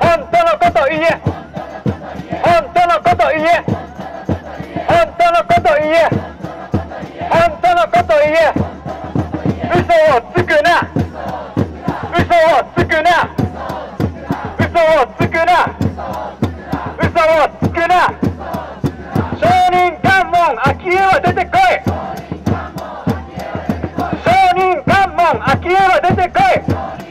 本当のこと言え。本当のこと言え。本当のこと言え。本当のこと言え。嘘をつくな。嘘をつくな。嘘をつくな。嘘をつくな。証人関門秋恵は出てこい。証人関門秋恵は出てこい。